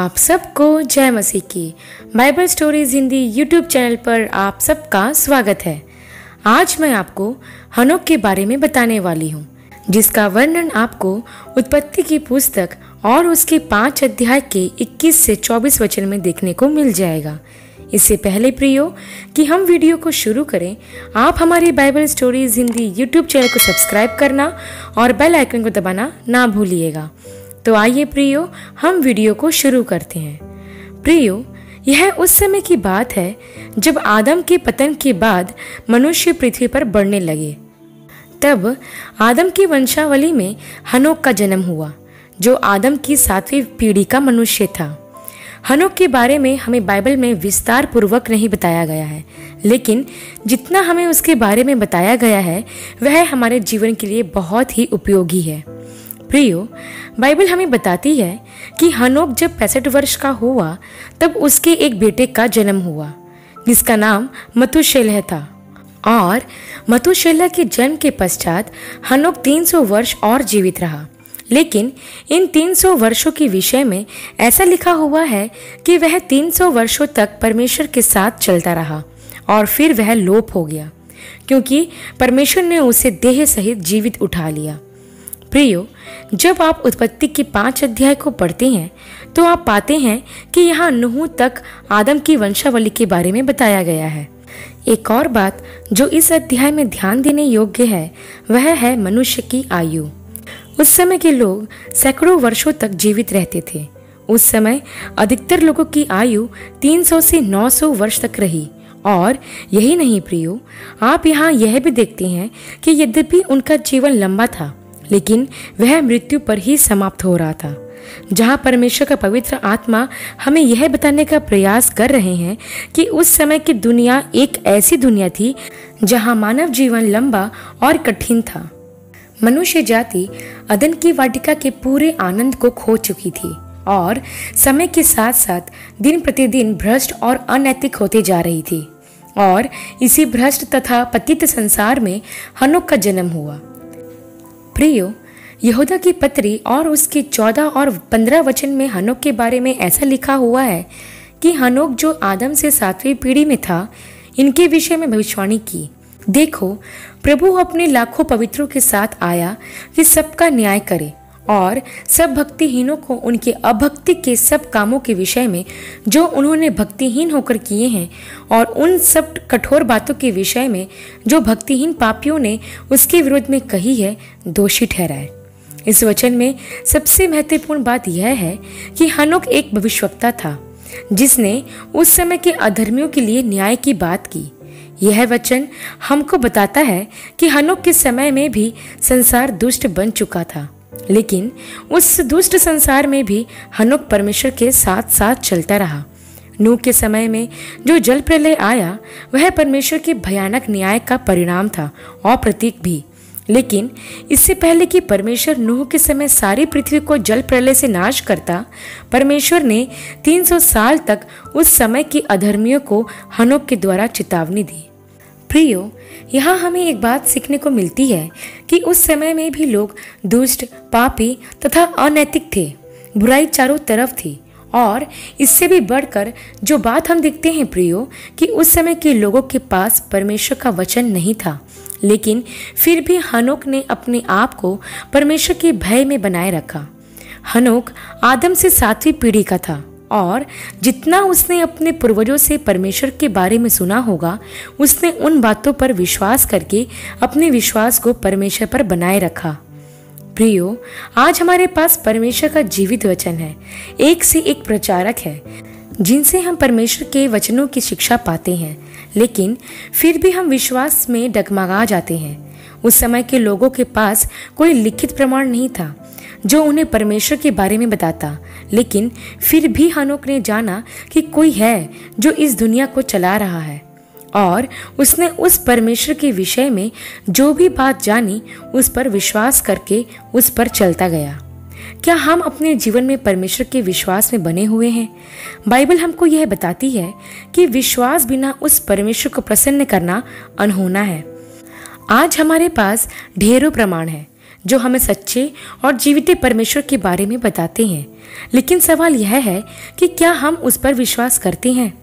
आप सबको जय मसीह की। Bible stories Hindi YouTube channel पर आप सबका स्वागत है। आज मैं आपको हनोक के बारे में बताने वाली हूँ, जिसका वर्णन आपको उत्पत्ति की पुस्तक और उसके पाँच अध्याय के 21 से 24 वचन में देखने को मिल जाएगा। इससे पहले प्रियो, कि हम वीडियो को शुरू करें, आप हमारी Bible stories Hindi YouTube channel को सब्सक्राइब करना और बेल आइकन को दबाना ना भूलिएगा। तो आइए प्रियो, हम वीडियो को शुरू करते हैं। प्रियो, यह उस समय की बात है जब आदम के पतन के बाद मनुष्य पृथ्वी पर बढ़ने लगे। तब आदम की वंशावली में हनोक का जन्म हुआ, जो आदम की सातवीं पीढ़ी का मनुष्य था। हनोक के बारे में हमें बाइबल में विस्तार पूर्वक नहीं बताया गया है, लेकिन जितना हमें उसके बारे में बताया गया है, वह हमारे जीवन के लिए बहुत ही उपयोगी है। प्रियो, बाइबल हमें बताती है कि हनोक जब पैंसठ वर्ष का हुआ, तब उसके एक बेटे का जन्म हुआ, जिसका नाम मतुशेलह था। और मतुशेलह के जन्म के पश्चात हनोक 300 वर्ष और जीवित रहा। लेकिन इन 300 वर्षों के विषय में ऐसा लिखा हुआ है कि वह 300 वर्षों तक परमेश्वर के साथ चलता रहा और फिर वह लोप हो गया, क्योंकि परमेश्वर ने उसे देह सहित जीवित उठा लिया। प्रियो, जब आप उत्पत्ति के पाँच अध्याय को पढ़ते हैं तो आप पाते हैं कि यहाँ नुह तक आदम की वंशावली के बारे में बताया गया है। एक और बात जो इस अध्याय में ध्यान देने योग्य है, वह है मनुष्य की आयु। उस समय के लोग सैकड़ों वर्षों तक जीवित रहते थे। उस समय अधिकतर लोगों की आयु 300 से 900 वर्ष तक रही। और यही नहीं प्रियो, आप यहाँ यह भी देखते हैं कि यद्यपि उनका जीवन लंबा था लेकिन वह मृत्यु पर ही समाप्त हो रहा था। जहाँ परमेश्वर का पवित्र आत्मा हमें यह बताने का प्रयास कर रहे हैं कि उस समय की दुनिया एक ऐसी दुनिया थी जहाँ मानव जीवन लंबा और कठिन था। मनुष्य जाति अदन की वाटिका के पूरे आनंद को खो चुकी थी और समय के साथ साथ दिन प्रतिदिन भ्रष्ट और अनैतिक होते जा रही थी और इसी भ्रष्ट तथा पतित संसार में हनुक का जन्म हुआ। प्रियो, यहूदा की पत्री और उसके चौदह और पंद्रह वचन में हनोक के बारे में ऐसा लिखा हुआ है कि हनोक जो आदम से सातवीं पीढ़ी में था, इनके विषय में भविष्यवाणी की। देखो, प्रभु अपने लाखों पवित्रों के साथ आया कि सबका न्याय करे। और सब भक्तिहीनों को उनके अभक्ति के सब कामों के विषय में जो उन्होंने भक्तिहीन होकर किए हैं और उन सब कठोर बातों के विषय में जो भक्तिहीन पापियों ने उसके विरोध में कही है, दोषी ठहराए। इस वचन में सबसे महत्वपूर्ण बात यह है कि हनुक एक भविष्यवक्ता था, जिसने उस समय के अधर्मियों के लिए न्याय की बात की। यह वचन हमको बताता है कि हनुक के समय में भी संसार दुष्ट बन चुका था। लेकिन उस दुष्ट संसार में भी हनुक परमेश्वर के साथ साथ चलता रहा। नूह के समय में जो जल प्रलय आया, वह परमेश्वर के भयानक न्याय का परिणाम था और प्रतीक भी। लेकिन इससे पहले कि परमेश्वर नूह के समय सारी पृथ्वी को जल प्रलय से नाश करता, परमेश्वर ने 300 साल तक उस समय के अधर्मियों को हनोक के द्वारा चेतावनी दी। प्रियो, यहाँ हमें एक बात सीखने को मिलती है कि उस समय में भी लोग दुष्ट, पापी तथा अनैतिक थे, बुराई चारों तरफ़ थी। और इससे भी बढ़कर जो बात हम देखते हैं प्रियो, कि उस समय के लोगों के पास परमेश्वर का वचन नहीं था, लेकिन फिर भी हनोक ने अपने आप को परमेश्वर के भय में बनाए रखा। हनोक आदम से सातवीं पीढ़ी का था। और जितना उसने अपने पूर्वजों से परमेश्वर के बारे में सुना होगा, उसने उन बातों पर विश्वास करके अपने विश्वास को परमेश्वर पर बनाए रखा। प्रियो, आज हमारे पास परमेश्वर का जीवित वचन है। एक से एक प्रचारक है, जिनसे हम परमेश्वर के वचनों की शिक्षा पाते हैं। लेकिन फिर भी हम विश्वास में डगमगा जाते हैं। उस समय के लोगों के पास कोई लिखित प्रमाण नहीं था। जो उन्हें परमेश्वर के बारे में बताता। लेकिन फिर भी हनोक ने जाना कि कोई है जो इस दुनिया को चला रहा है। और उसने उस परमेश्वर के विषय में जो भी बात जानी, उस पर विश्वास करके उस पर चलता गया। क्या हम अपने जीवन में परमेश्वर के विश्वास में बने हुए हैं? बाइबल हमको यह बताती है कि विश्वास बिना उस परमेश्वर को प्रसन्न करना अनहोना है। आज हमारे पास ढेरों प्रमाण है। जो हमें सच्चे और जीवित परमेश्वर के बारे में बताते हैं। लेकिन सवाल यह है कि क्या हम उस पर विश्वास करते हैं?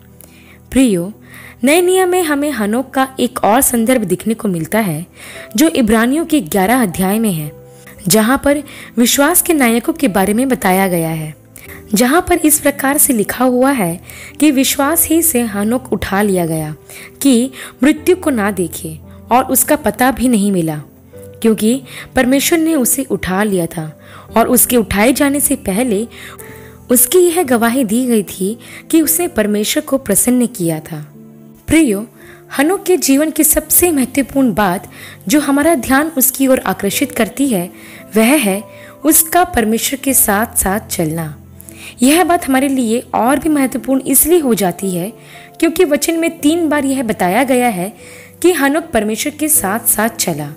प्रियो, नए नियम में हमें हनोक का एक और संदर्भ दिखने को मिलता है, जो इब्रानियों के ग्यारह अध्याय में है, जहाँ पर विश्वास के नायकों के बारे में बताया गया है। जहाँ पर इस प्रकार से लिखा हुआ है कि विश्वास ही से हनोक उठा लिया गया कि मृत्यु को ना देखे और उसका पता भी नहीं मिला। क्योंकि परमेश्वर ने उसे उठा लिया था और उसके उठाए जाने से पहले उसकी यह गवाही दी गई थी कि उसने परमेश्वर को प्रसन्न किया था। प्रियो, हनुक के जीवन की सबसे महत्वपूर्ण बात जो हमारा ध्यान उसकी ओर आकर्षित करती है, वह है उसका परमेश्वर के साथ साथ चलना। यह बात हमारे लिए और भी महत्वपूर्ण इसलिए हो जाती है क्योंकि वचन में तीन बार यह बताया गया है कि हनुक परमेश्वर के साथ साथ चला।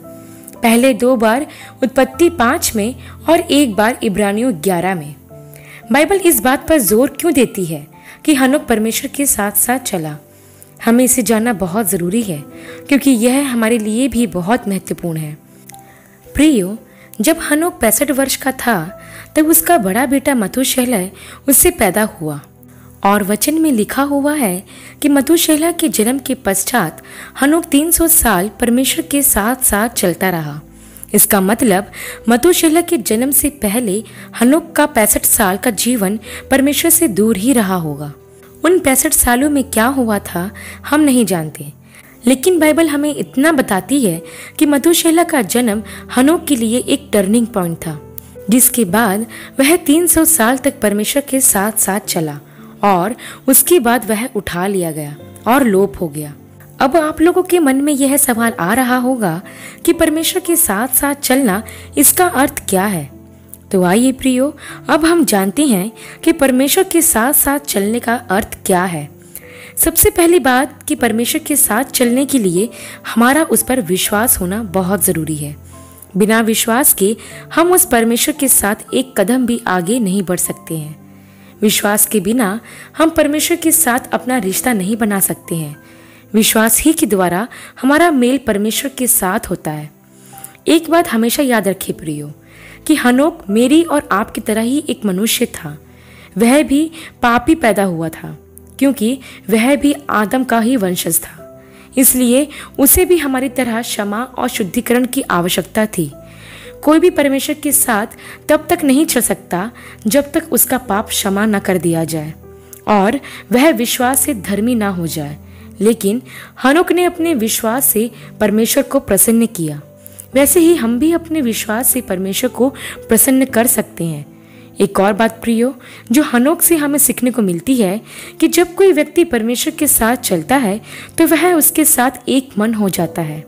पहले दो बार उत्पत्ति पाँच में और एक बार इब्रानियों ग्यारह में। बाइबल इस बात पर ज़ोर क्यों देती है कि हनुक परमेश्वर के साथ साथ चला? हमें इसे जानना बहुत ज़रूरी है, क्योंकि यह हमारे लिए भी बहुत महत्वपूर्ण है। प्रियो, जब हनोक पैंसठ वर्ष का था, तब उसका बड़ा बेटा मधुशैलय उससे पैदा हुआ। और वचन में लिखा हुआ है कि मधुशैला के जन्म के पश्चात हनोक 300 साल परमेश्वर के साथ साथ चलता रहा। इसका मतलब मधुशैला के जन्म से पहले हनोक का पैंसठ साल का जीवन परमेश्वर से दूर ही रहा होगा। उन पैंसठ सालों में क्या हुआ था, हम नहीं जानते। लेकिन बाइबल हमें इतना बताती है कि मधुशैला का जन्म हनोक के लिए एक टर्निंग पॉइंट था, जिसके बाद वह 300 साल तक परमेश्वर के साथ साथ चला। और उसके बाद वह उठा लिया गया और लोप हो गया। अब आप लोगों के मन में यह सवाल आ रहा होगा कि परमेश्वर के साथ साथ चलना इसका अर्थ क्या है? तो आइए प्रियो, अब हम जानते हैं कि परमेश्वर के साथ साथ चलने का अर्थ क्या है। सबसे पहली बात कि परमेश्वर के साथ चलने के लिए हमारा उस पर विश्वास होना बहुत ज़रूरी है। बिना विश्वास के हम उस परमेश्वर के साथ एक कदम भी आगे नहीं बढ़ सकते हैं। विश्वास के बिना हम परमेश्वर के साथ अपना रिश्ता नहीं बना सकते हैं। विश्वास ही के द्वारा हमारा मेल परमेश्वर के साथ होता है। एक बात हमेशा याद रखे प्रियो, कि हनोक मेरी और आपकी तरह ही एक मनुष्य था। वह भी पापी पैदा हुआ था, क्योंकि वह भी आदम का ही वंशज था। इसलिए उसे भी हमारी तरह क्षमा और शुद्धिकरण की आवश्यकता थी। कोई भी परमेश्वर के साथ तब तक नहीं चल सकता जब तक उसका पाप क्षमा न कर दिया जाए और वह विश्वास से धर्मी ना हो जाए। लेकिन हनुक ने अपने विश्वास से परमेश्वर को प्रसन्न किया। वैसे ही हम भी अपने विश्वास से परमेश्वर को प्रसन्न कर सकते हैं। एक और बात प्रियो, जो हनोक से हमें सीखने को मिलती है कि जब कोई व्यक्ति परमेश्वर के साथ चलता है तो वह उसके साथ एक मन हो जाता है।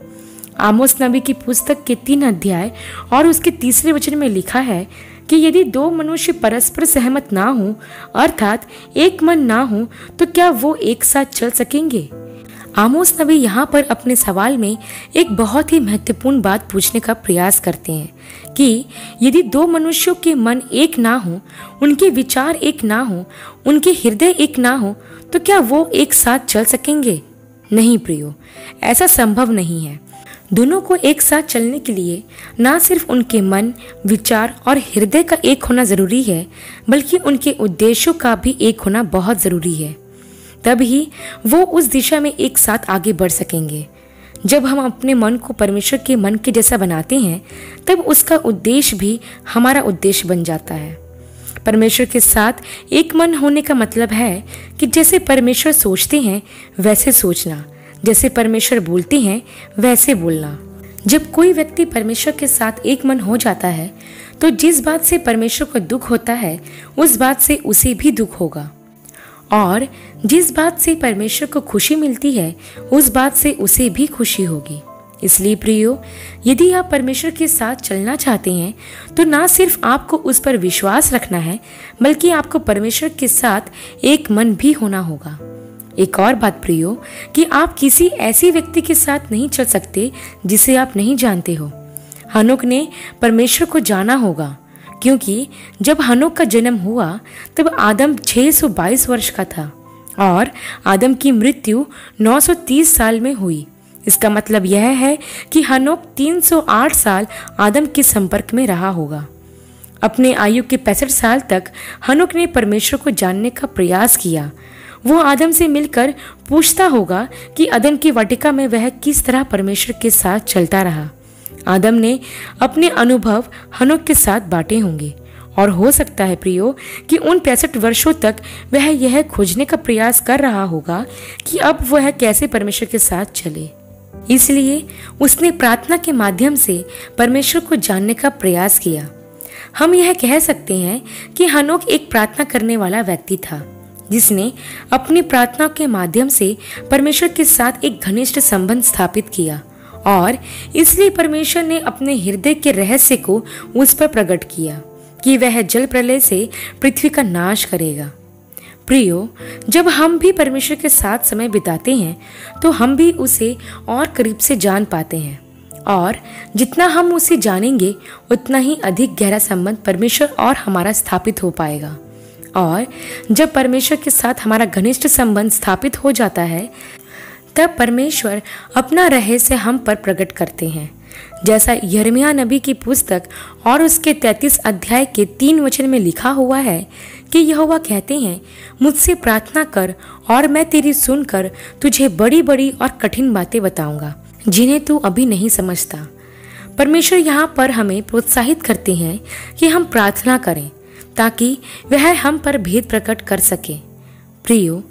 आमोस नबी की पुस्तक के तीन अध्याय और उसके तीसरे वचन में लिखा है कि यदि दो मनुष्य परस्पर सहमत ना हो, अर्थात एक मन ना हो तो क्या वो एक साथ चल सकेंगे? आमोस नबी यहाँ पर अपने सवाल में एक बहुत ही महत्वपूर्ण बात पूछने का प्रयास करते हैं कि यदि दो मनुष्यों के मन एक ना हो, उनके विचार एक ना हो, उनके हृदय एक ना हो तो क्या वो एक साथ चल सकेंगे? नहीं प्रियो, ऐसा संभव नहीं है। दोनों को एक साथ चलने के लिए ना सिर्फ़ उनके मन, विचार और हृदय का एक होना ज़रूरी है, बल्कि उनके उद्देश्यों का भी एक होना बहुत ज़रूरी है। तब ही वो उस दिशा में एक साथ आगे बढ़ सकेंगे। जब हम अपने मन को परमेश्वर के मन के जैसा बनाते हैं, तब उसका उद्देश्य भी हमारा उद्देश्य बन जाता है। परमेश्वर के साथ एक मन होने का मतलब है कि जैसे परमेश्वर सोचते हैं, वैसे सोचना। जैसे परमेश्वर बोलते हैं, वैसे बोलना। जब कोई व्यक्ति परमेश्वर के साथ एक मन हो जाता है तो जिस बात से परमेश्वर को दुख होता है, उस बात से उसे भी दुख होगा। और जिस बात से परमेश्वर को खुशी मिलती है, उस बात से उसे भी खुशी होगी। इसलिए प्रियो, यदि आप परमेश्वर के साथ चलना चाहते हैं तो ना सिर्फ़ आपको उस पर विश्वास रखना है, बल्कि आपको परमेश्वर के साथ एक मन भी होना होगा। एक और बात प्रियो, कि आप किसी ऐसी व्यक्ति के साथ नहीं चल सकते जिसे आप नहीं जानते हो। हनुक ने परमेश्वर को जाना होगा, क्योंकि जब हनोक का जन्म हुआ, तब आदम 622 वर्ष का था और आदम की मृत्यु 930 साल में हुई। इसका मतलब यह है कि हनोक 308 साल आदम के संपर्क में रहा होगा। अपने आयु के पैंसठ साल तक हनुक ने परमेश्वर को जानने का प्रयास किया। वो आदम से मिलकर पूछता होगा कि अदम की वाटिका में वह किस तरह परमेश्वर के साथ चलता रहा। आदम ने अपने अनुभव हनुक के साथ बांटे होंगे। और हो सकता है प्रियो कि उन पैंसठ वर्षों तक वह यह खोजने का प्रयास कर रहा होगा कि अब वह कैसे परमेश्वर के साथ चले। इसलिए उसने प्रार्थना के माध्यम से परमेश्वर को जानने का प्रयास किया। हम यह कह सकते हैं कि हनोक एक प्रार्थना करने वाला व्यक्ति था। जिसने अपनी प्रार्थना के माध्यम से परमेश्वर के साथ एक घनिष्ठ संबंध स्थापित किया और इसलिए परमेश्वर ने अपने हृदय के रहस्य को उस पर प्रकट किया कि वह जल प्रलय से पृथ्वी का नाश करेगा। प्रियो, जब हम भी परमेश्वर के साथ समय बिताते हैं तो हम भी उसे और करीब से जान पाते हैं और जितना हम उसे जानेंगे, उतना ही अधिक गहरा संबंध परमेश्वर और हमारा स्थापित हो पाएगा। और जब परमेश्वर के साथ हमारा घनिष्ठ संबंध स्थापित हो जाता है, तब परमेश्वर अपना रहस्य हम पर प्रकट करते हैं। जैसा यरमिया नबी की पुस्तक और उसके तैतीस अध्याय के तीन वचन में लिखा हुआ है कि यहोवा कहते हैं, मुझसे प्रार्थना कर और मैं तेरी सुनकर तुझे बड़ी बड़ी और कठिन बातें बताऊँगा, जिन्हें तू अभी नहीं समझता। परमेश्वर यहाँ पर हमें प्रोत्साहित करते हैं कि हम प्रार्थना करें ताकि वह हम पर भेद प्रकट कर सके। प्रियो,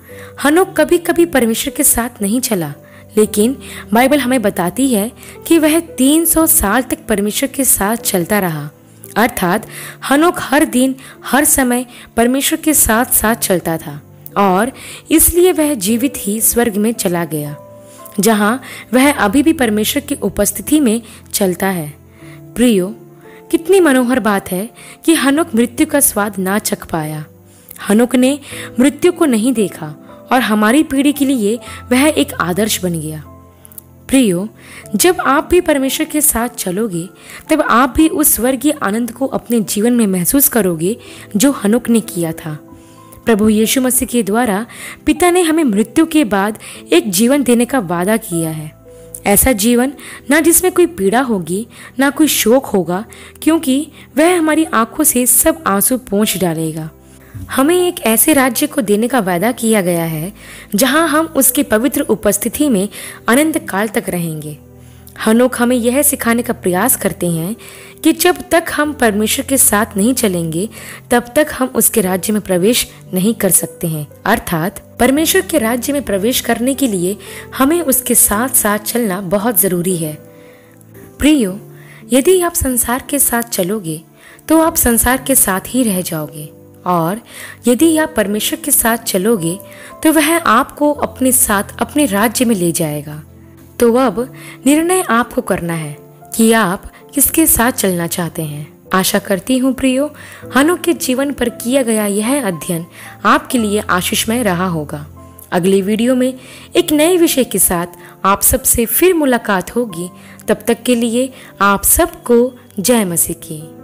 हनोक कभी कभी परमेश्वर के साथ नहीं चला, लेकिन बाइबल हमें बताती है कि वह 300 साल तक परमेश्वर के साथ चलता रहा। अर्थात, हनोक हर दिन, हर समय परमेश्वर के साथ साथ चलता था, और इसलिए वह जीवित ही स्वर्ग में चला गया, जहाँ वह अभी भी परमेश्वर की उपस्थिति में चलता है। प्रियो कितनी मनोहर बात है कि हनुक मृत्यु का स्वाद ना चख पाया। हनुक ने मृत्यु को नहीं देखा और हमारी पीढ़ी के लिए वह एक आदर्श बन गया। प्रियो, जब आप भी परमेश्वर के साथ चलोगे, तब आप भी उस स्वर्गीय आनंद को अपने जीवन में महसूस करोगे जो हनुक ने किया था। प्रभु यीशु मसीह के द्वारा पिता ने हमें मृत्यु के बाद एक जीवन देने का वादा किया है। ऐसा जीवन ना जिसमें कोई पीड़ा होगी, ना कोई शोक होगा, क्योंकि वह हमारी आँखों से सब आँसू पहुँच डालेगा। हमें एक ऐसे राज्य को देने का वायदा किया गया है, जहाँ हम उसकी पवित्र उपस्थिति में अनंत काल तक रहेंगे। हनोक हमें यह सिखाने का प्रयास करते हैं कि जब तक हम परमेश्वर के साथ नहीं चलेंगे, तब तक हम उसके राज्य में प्रवेश नहीं कर सकते हैं। अर्थात, परमेश्वर के राज्य में प्रवेश करने के लिए हमें उसके साथ साथ चलना बहुत ज़रूरी है। प्रियो, यदि आप संसार के साथ चलोगे तो आप संसार के साथ ही रह जाओगे। और, यदि आप परमेश्वर के साथ चलोगे तो वह आपको अपने साथ, अपने राज्य में ले जाएगा। तो अब निर्णय आपको करना है कि आप किसके साथ चलना चाहते हैं। आशा करती हूँ प्रियो, हनु के जीवन पर किया गया यह अध्ययन आपके लिए आशीषमय रहा होगा। अगली वीडियो में एक नए विषय के साथ आप सबसे फिर मुलाकात होगी। तब तक के लिए आप सबको जय मसीह की।